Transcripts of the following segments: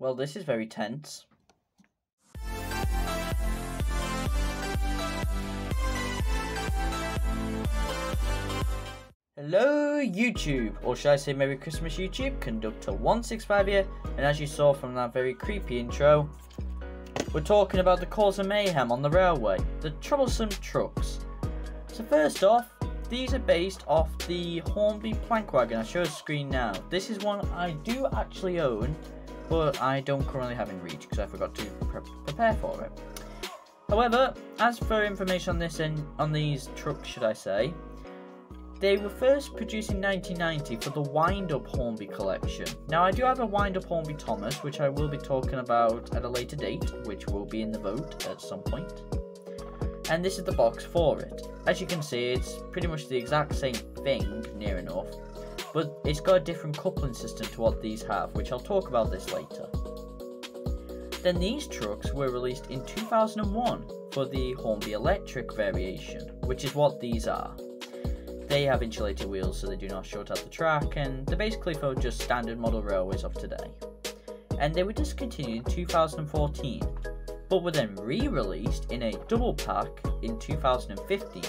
Well, this is very tense. Hello YouTube, or should I say Merry Christmas YouTube, Conductor 165 here, and as you saw from that very creepy intro, we're talking about the cause of mayhem on the railway, the troublesome trucks. So first off, these are based off the Hornby plank wagon I show a screen now. This is one I do actually own, but I don't currently have in reach because I forgot to pre prepare for it. However, as for information on this and on these trucks, should I say, they were first produced in 1990 for the Wind Up Hornby collection. Now, I do have a Wind Up Hornby Thomas, which I will be talking about at a later date, which will be in the vote at some point. And this is the box for it. As you can see, it's pretty much the exact same thing, near enough, but it's got a different coupling system to what these have, which I'll talk about this later. Then these trucks were released in 2001 for the Hornby Electric variation, which is what these are. They have insulated wheels so they do not short out the track, and they're basically for just standard model railways of today. And they were discontinued in 2014, but were then re-released in a double pack in 2015.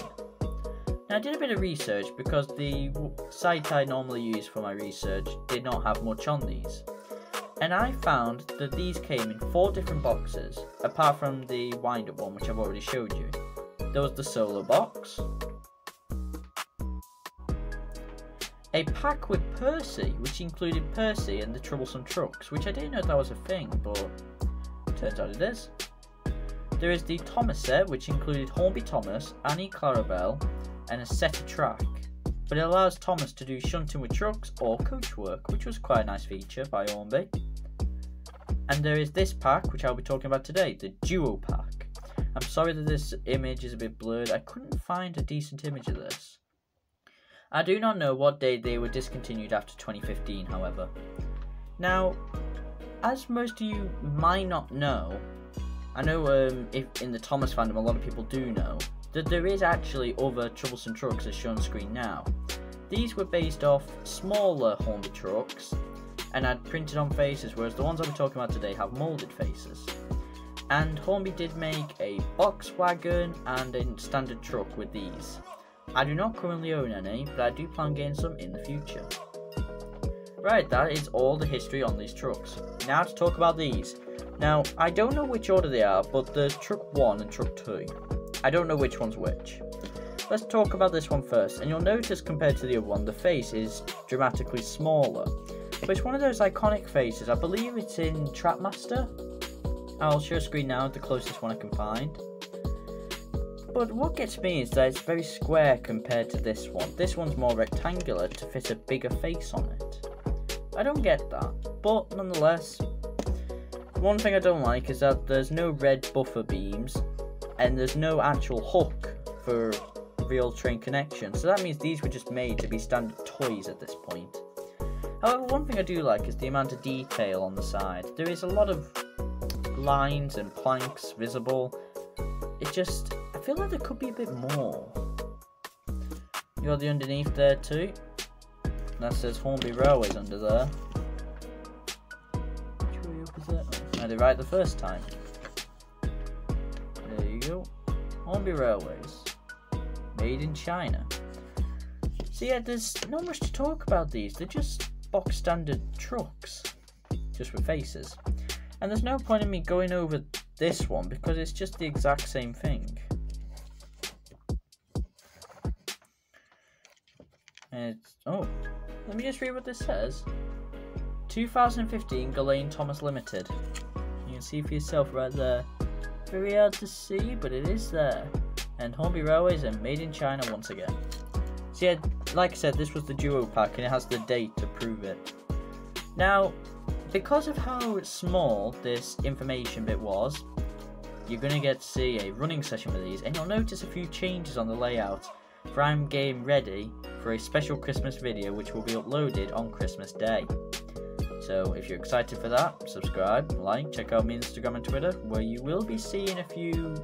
Now I did a bit of research because the site I normally use for my research did not have much on these. And I found that these came in four different boxes, apart from the wind-up one which I've already showed you. There was the solo box, a pack with Percy, which included Percy and the Troublesome Trucks, which I didn't know that was a thing, but turns out it is. There is the Thomas set, which included Hornby Thomas, Annie Clarabel, and a set of track. But it allows Thomas to do shunting with trucks or coach work, which was quite a nice feature by Hornby. And there is this pack, which I'll be talking about today, the Duo pack. I'm sorry that this image is a bit blurred, I couldn't find a decent image of this. I do not know what date they were discontinued after 2015, however. Now, as most of you might not know, I know um, if in the Thomas fandom a lot of people do know, that there is actually other troublesome trucks as shown on screen now. These were based off smaller Hornby trucks and had printed on faces, whereas the ones be talking about today have moulded faces. And Hornby did make a box wagon and a standard truck with these. I do not currently own any, but I do plan getting some in the future. Right, that is all the history on these trucks. Now to talk about these. Now, I don't know which order they are, but there's truck 1 and truck 2. I don't know which one's which. Let's talk about this one first, and you'll notice compared to the other one, the face is dramatically smaller. But it's one of those iconic faces, I believe it's in Trapmaster. I'll show a screen now, the closest one I can find. But what gets me is that it's very square compared to this one. This one's more rectangular to fit a bigger face on it. I don't get that, but nonetheless, one thing I don't like is that there's no red buffer beams and there's no actual hook for real train connection. So that means these were just made to be standard toys at this point. However, one thing I do like is the amount of detail on the side. There is a lot of lines and planks visible. It just I feel like there could be a bit more. You got the underneath there too. That says Hornby Railways under there. I did right the first time. Hornby Railways. Made in China. So yeah, there's not much to talk about these. They're just box standard trucks. Just with faces. And there's no point in me going over this one because it's just the exact same thing. It's oh, let me just read what this says. 2015 Gullane Thomas Limited. You can see for yourself right there. Very hard to see, but it is there. And Hornby Railways are made in China once again. So yeah, like I said, this was the duo pack and it has the date to prove it. Now, because of how small this information bit was, you're going to get to see a running session with these and you'll notice a few changes on the layout for I'm game ready for a special Christmas video which will be uploaded on Christmas Day. So if you're excited for that, subscribe, like, check out my Instagram and Twitter where you will be seeing a few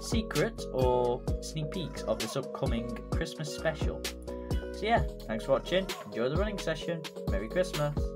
secrets or sneak peeks of this upcoming Christmas special. So yeah, thanks for watching, enjoy the running session, Merry Christmas!